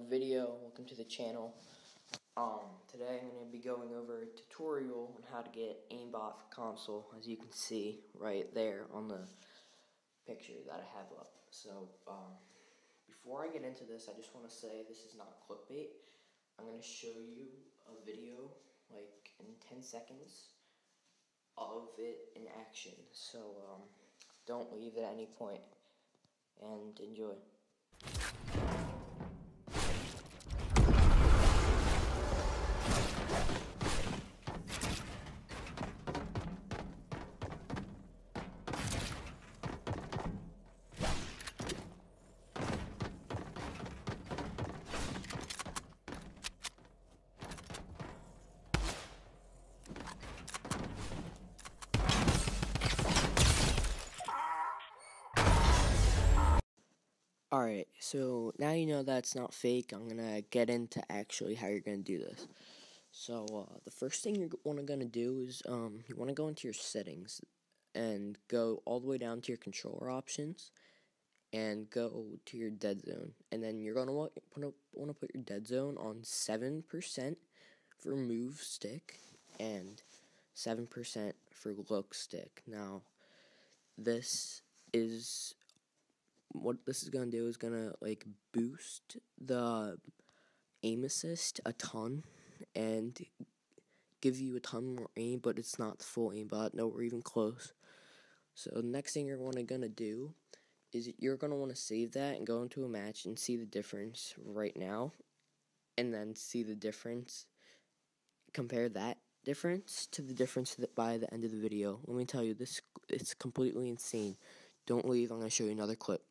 video, welcome to the channel. Um, today I'm going to be going over a tutorial on how to get aimbot for console, as you can see right there on the picture that I have up. So, um, before I get into this, I just want to say this is not clickbait. I'm going to show you a video, like in 10 seconds, of it in action. So, um, don't leave at any point, and enjoy. Alright, so now you know that's not fake, I'm gonna get into actually how you're gonna do this. So, uh, the first thing you're wanna gonna do is, um, you wanna go into your settings and go all the way down to your controller options and go to your dead zone. And then you're gonna want to wanna put your dead zone on 7% for move stick and 7% for look stick. Now, this is what this is gonna do is gonna like boost the aim assist a ton and give you a ton more aim, but it's not the full nowhere even close. So the next thing you're wanna gonna do is you're gonna wanna save that and go into a match and see the difference right now, and then see the difference. Compare that difference to the difference that by the end of the video. Let me tell you, this it's completely insane. Don't leave. I'm gonna show you another clip.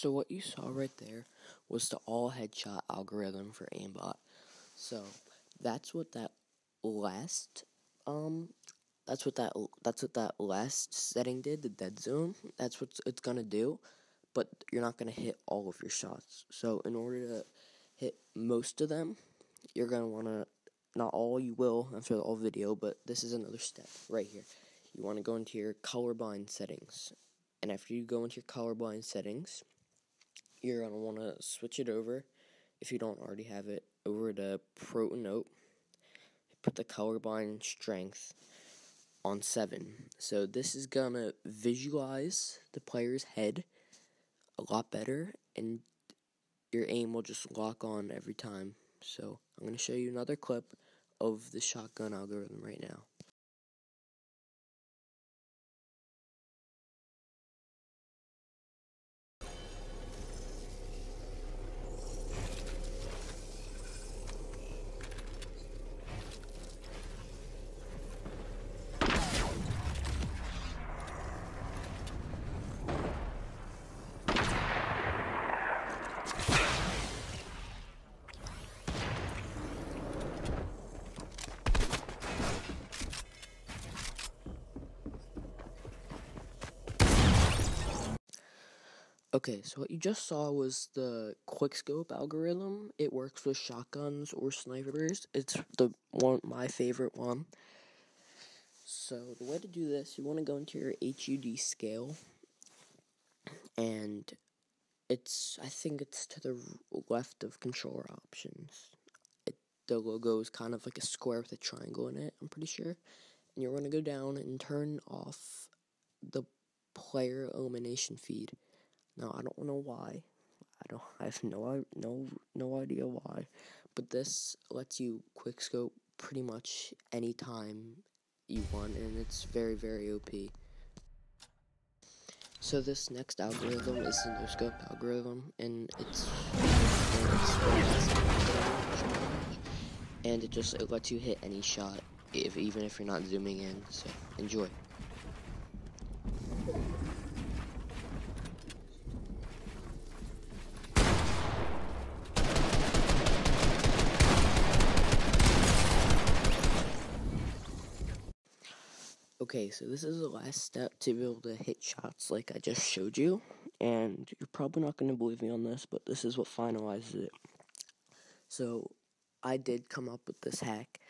So what you saw right there was the all headshot algorithm for aimbot. So that's what that last um that's what that that's what that last setting did, the dead zone. That's what it's gonna do, but you're not gonna hit all of your shots. So in order to hit most of them, you're gonna wanna not all you will after the whole video, but this is another step right here. You wanna go into your colorblind settings. And after you go into your colorblind settings, you're going to want to switch it over, if you don't already have it, over to Protanope. Put the colorblind strength on 7. So this is going to visualize the player's head a lot better, and your aim will just lock on every time. So I'm going to show you another clip of the shotgun algorithm right now. Okay, so what you just saw was the quickscope algorithm. It works with shotguns or snipers. It's the one my favorite one. So the way to do this, you want to go into your HUD scale, and it's I think it's to the left of controller options. It, the logo is kind of like a square with a triangle in it. I'm pretty sure, and you're going to go down and turn off the player elimination feed. Now I don't know why. I don't. I have no no no idea why, but this lets you quickscope pretty much anytime you want, and it's very very OP. So this next algorithm is the no scope algorithm, and it's and it just it lets you hit any shot, if even if you're not zooming in. So enjoy. Okay, so this is the last step to be able to hit shots like I just showed you. And you're probably not going to believe me on this, but this is what finalizes it. So I did come up with this hack,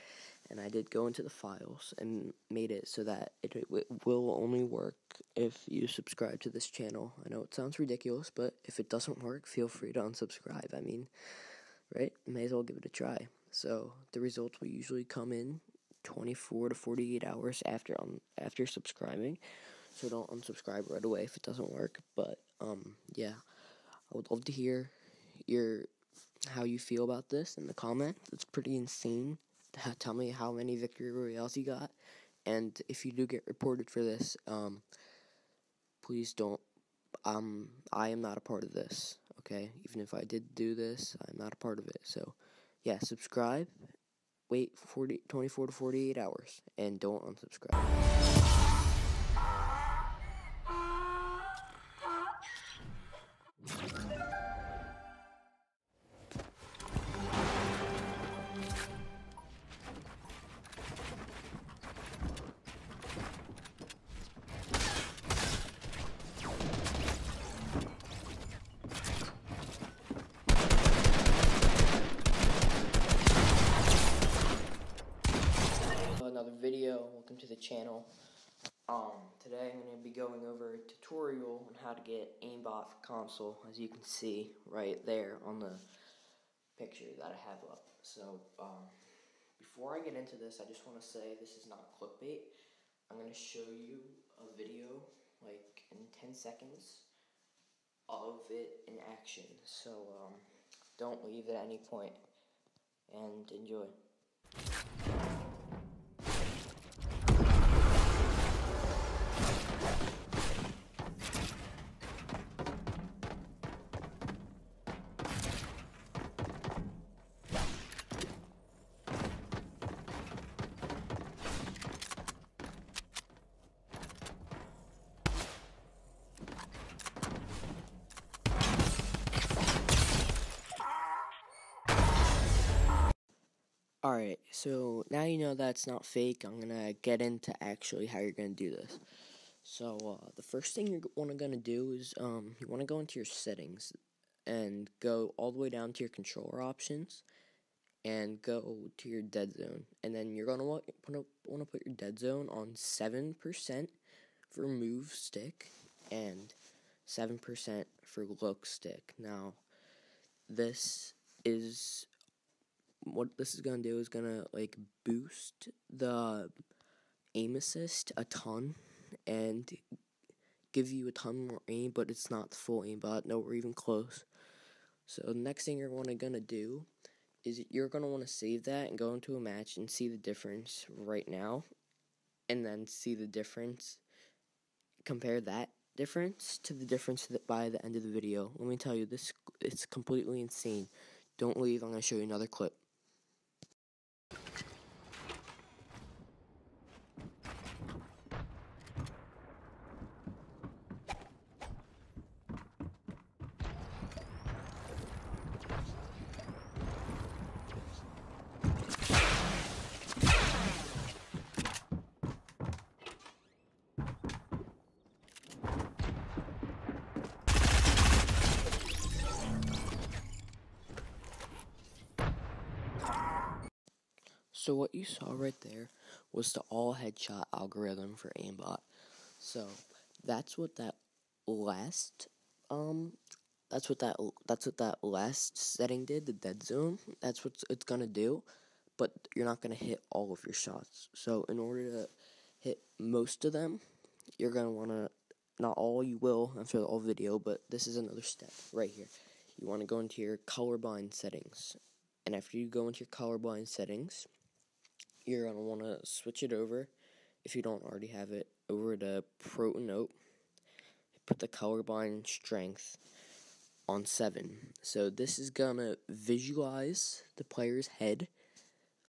and I did go into the files and made it so that it, it will only work if you subscribe to this channel. I know it sounds ridiculous, but if it doesn't work, feel free to unsubscribe. I mean, right? May as well give it a try. So the results will usually come in 24 to 48 hours after um, after subscribing. So don't unsubscribe right away if it doesn't work. But um, yeah, I would love to hear your how you feel about this in the comments. It's pretty insane. Tell me how many victory royales you got, and if you do get reported for this, um, please don't. Um, I am not a part of this. Okay, even if I did do this, I'm not a part of it. So, yeah, subscribe wait 40, 24 to 48 hours and don't unsubscribe. Welcome to the channel. Um, today I'm going to be going over a tutorial on how to get aimbot for console, as you can see right there on the picture that I have up. So, um, before I get into this, I just want to say this is not clickbait. I'm going to show you a video, like in 10 seconds, of it in action. So, um, don't leave at any point, and enjoy. Alright, so now you know that's not fake, I'm gonna get into actually how you're gonna do this. So, uh, the first thing you're wanna gonna do is, um, you wanna go into your settings and go all the way down to your controller options and go to your dead zone. And then you're gonna want to wanna put your dead zone on 7% for move stick and 7% for look stick. Now, this is what this is gonna do is gonna like boost the aim assist a ton and give you a ton more aim, but it's not the full nowhere even close. So the next thing you're wanna gonna do is you're gonna want to save that and go into a match and see the difference right now, and then see the difference. Compare that difference to the difference that by the end of the video. Let me tell you, this it's completely insane. Don't leave. I'm gonna show you another clip. So what you saw right there was the all headshot algorithm for aimbot. So that's what that last um that's what that that's what that last setting did, the dead zone. That's what it's gonna do, but you're not gonna hit all of your shots. So in order to hit most of them, you're gonna wanna not all you will after the whole video, but this is another step right here. You wanna go into your colorblind settings. And after you go into your colorblind settings, you're going to want to switch it over, if you don't already have it, over to Protanope. Put the colorblind strength on 7. So this is going to visualize the player's head